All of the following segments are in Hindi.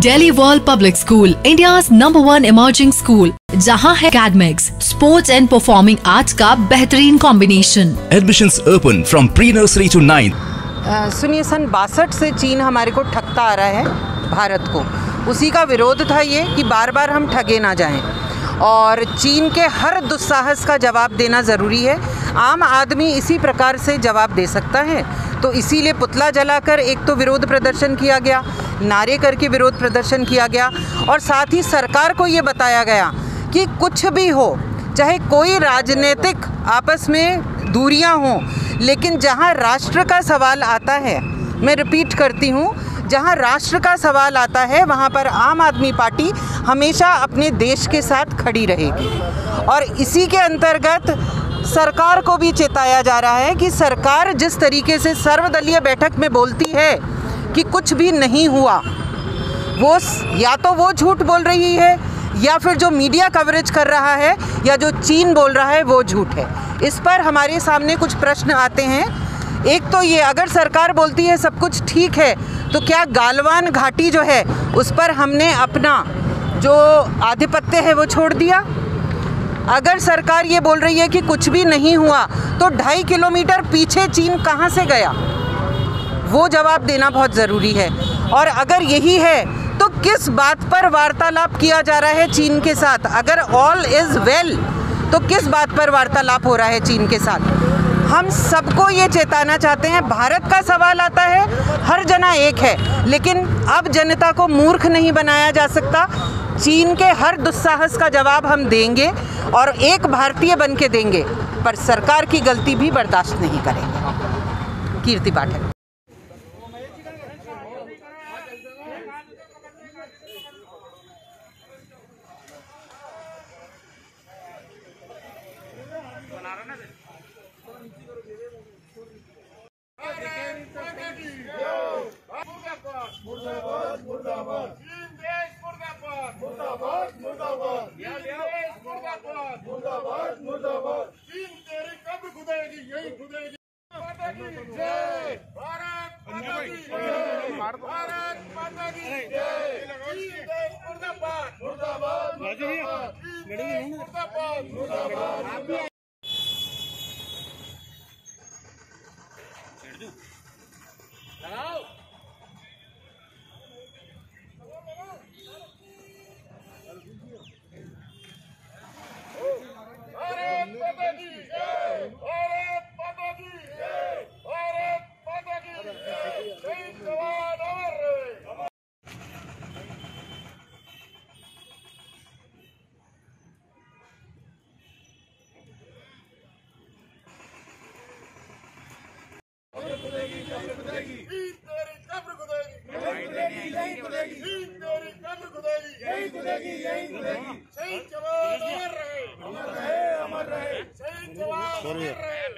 Delhi world public school India number one emerging school जहाँ है academics sports and performing arts का बेहतरीन combination admission open from pre nursery to ninth सुनिए सन बासठ से चीन हमारे को ठगता आ रहा है भारत को। उसी का विरोध था ये कि बार बार हम ठगे ना जाएँ। और चीन के हर दुस्साहस का जवाब देना ज़रूरी है। आम आदमी इसी प्रकार से जवाब दे सकता है। तो इसीलिए पुतला जलाकर एक तो विरोध प्रदर्शन किया गया, नारे करके विरोध प्रदर्शन किया गया और साथ ही सरकार को ये बताया गया कि कुछ भी हो, चाहे कोई राजनीतिक आपस में दूरियाँ हों, लेकिन जहाँ राष्ट्र का सवाल आता है, मैं रिपीट करती हूँ जहाँ राष्ट्र का सवाल आता है, वहाँ पर आम आदमी पार्टी हमेशा अपने देश के साथ खड़ी रहेगी। और इसी के अंतर्गत सरकार को भी चेताया जा रहा है कि सरकार जिस तरीके से सर्वदलीय बैठक में बोलती है कि कुछ भी नहीं हुआ, वो या तो वो झूठ बोल रही है, या फिर जो मीडिया कवरेज कर रहा है, या जो चीन बोल रहा है, वो झूठ है। इस पर हमारे सामने कुछ प्रश्न आते हैं। एक तो ये, अगर सरकार बोलती है सब कुछ ठीक है तो क्या गालवान घाटी जो है, उस पर हमने अपना जो आधिपत्य है वो छोड़ दिया? अगर सरकार ये बोल रही है कि कुछ भी नहीं हुआ तो ढाई किलोमीटर पीछे चीन कहाँ से गया? वो जवाब देना बहुत ज़रूरी है। और अगर यही है तो किस बात पर वार्तालाप किया जा रहा है चीन के साथ? अगर ऑल इज़ वेल तो किस बात पर वार्तालाप हो रहा है चीन के साथ? हम सबको ये चेताना चाहते हैं, भारत का सवाल आता है, हर जना एक है, लेकिन अब जनता को मूर्ख नहीं बनाया जा सकता। चीन के हर दुस्साहस का जवाब हम देंगे और एक भारतीय बन के देंगे, पर सरकार की गलती भी बर्दाश्त नहीं करेंगे। कीर्ति पाठक। चीन तेरी कब खुदेगी यही खुदेगी माता की जय भारत माता की जय भारत माता की जय चीन देश मुर्दाबाद मुर्दाबाद। मुर्दाबाद मुर्दाबाद मुर्दाबाद भारत खुदेगी ईद तेरी कब्र खुदेगी यही खुदेगी ईद तेरी कब्र खुदेगी यही खुदेगी यही खुदेगी हाँ। सही जवाब अमर रहे। अमर रहे अमर रहे। सही जवाब अमर रहे।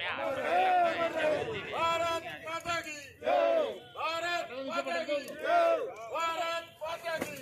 अमर रहे अमर रहे। भारत माता की। भारत माता की। भारत माता की।